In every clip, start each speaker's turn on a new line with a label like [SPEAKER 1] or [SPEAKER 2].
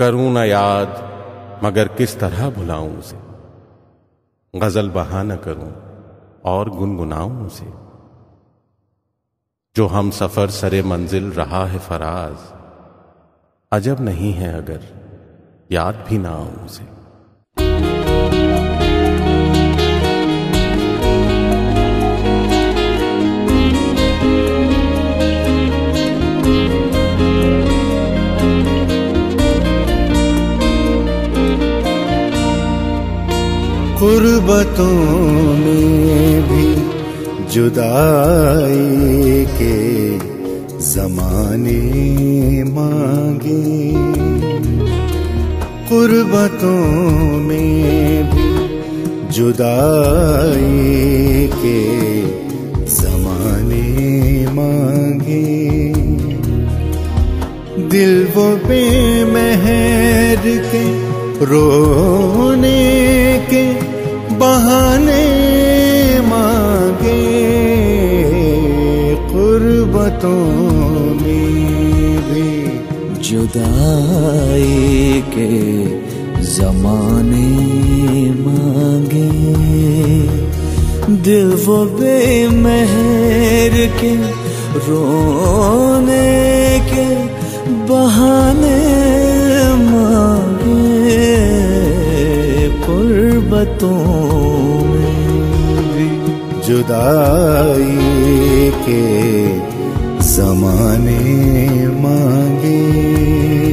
[SPEAKER 1] करूँ ना याद, मगर किस तरह भुलाऊं उसे। गज़ल बहा न करूँ, और गुनगुनाऊं उसे। जो हम सफ़र सरे मंजिल रहा है फराज, अजब नहीं है अगर, याद भी ना आऊँ उसे।
[SPEAKER 2] कुर्बतों में भी जुदाई के जमाने मांगे। कुर्बतों में भी जुदाई के जमाने मांगे। दिल वो बेमहर के रोने के बहाने मांगे कुर्बतों में भी
[SPEAKER 3] जुदाई के जमाने मांगे। दिल वो बेमहर के, रोने के बहाने मांगे भी
[SPEAKER 2] जुदाई के जमाने मांगे।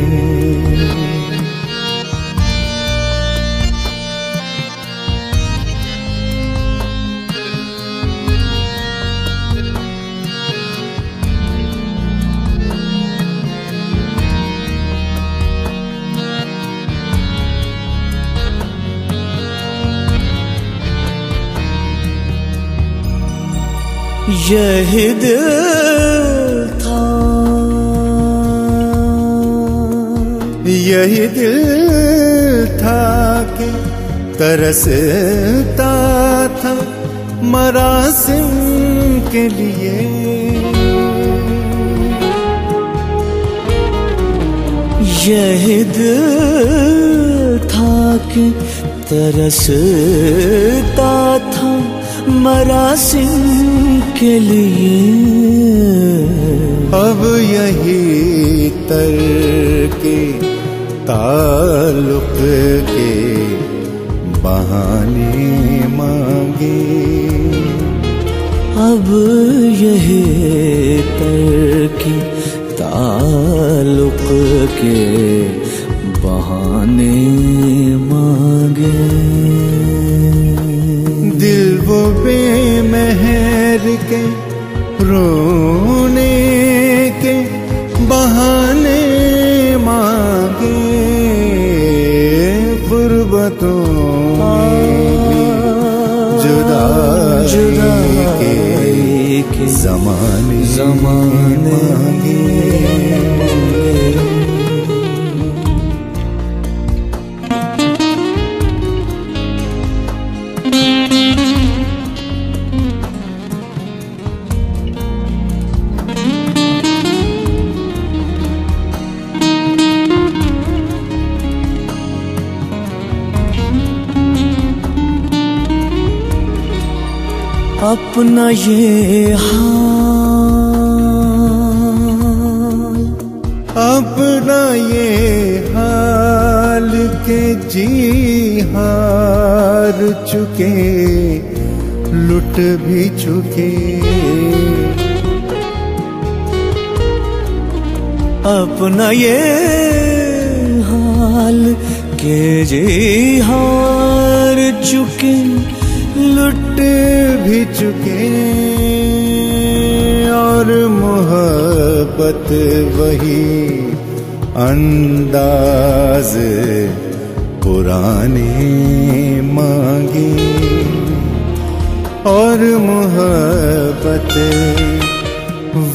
[SPEAKER 3] यही दिल था।
[SPEAKER 2] यही दिल था कि तरसता था मरासिम के लिए।
[SPEAKER 3] यही दिल था कि तरसता था मरासिम के लिए।
[SPEAKER 2] अब यही तरके ताल्लुक के बहाने मांगे।
[SPEAKER 3] अब यही तरकी ताल्लुक के बहाने
[SPEAKER 2] के रोने के बहाने मांगे गुर्बतों जुदा के
[SPEAKER 3] जुदाई के
[SPEAKER 2] जमाने
[SPEAKER 3] जमाने
[SPEAKER 2] मांगे।
[SPEAKER 3] अपना ये हाल।
[SPEAKER 2] अपना ये हाल के जी हार चुके, लुट भी चुके।
[SPEAKER 3] अपना ये हाल के जी हार चुके।
[SPEAKER 2] लुट भी चुके और मोहब्बत वही अंदाज पुराने मांगे। और मोहब्बत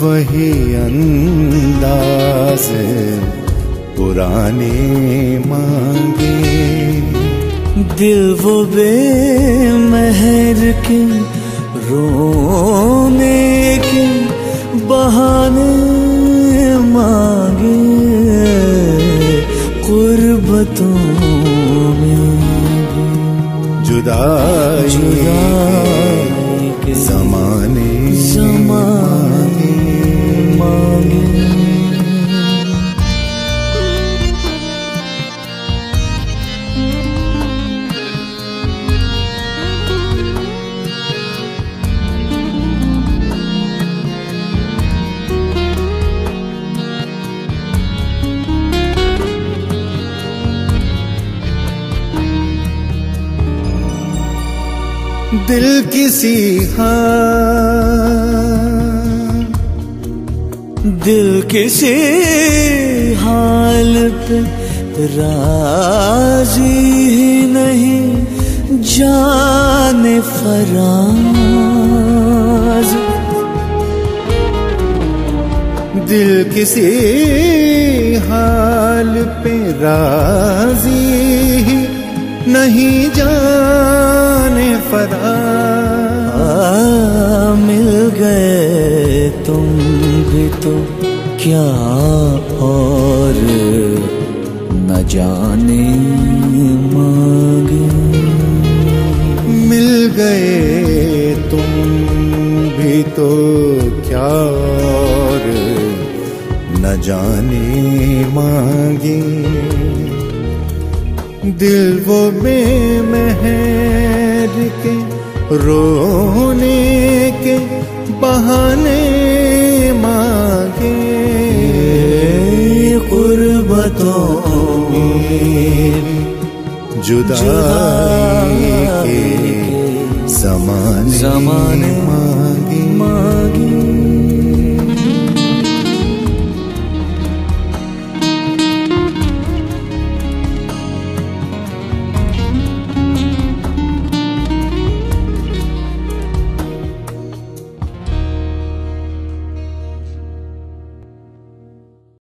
[SPEAKER 2] वही अंदाज पुराने मांगे।
[SPEAKER 3] दिल वो बेमहर के रोने के बहाने मांगे
[SPEAKER 2] दिल किसी हाल।
[SPEAKER 3] दिल किसी हाल पे राज़ी ही नहीं, जाने फराज।
[SPEAKER 2] दिल किसी हाल पे राज़ी ही नहीं जाने फरा
[SPEAKER 3] मिल गए तुम भी तो क्या और न जाने मांगे।
[SPEAKER 2] मिल गए तुम भी तो क्या और न जाने मांगे। दिल वो बेमहर के रोने के बहाने मांगे।
[SPEAKER 3] गुर्बतों में
[SPEAKER 2] जुदाई के
[SPEAKER 3] जुदाई
[SPEAKER 2] जमाने
[SPEAKER 3] जमाने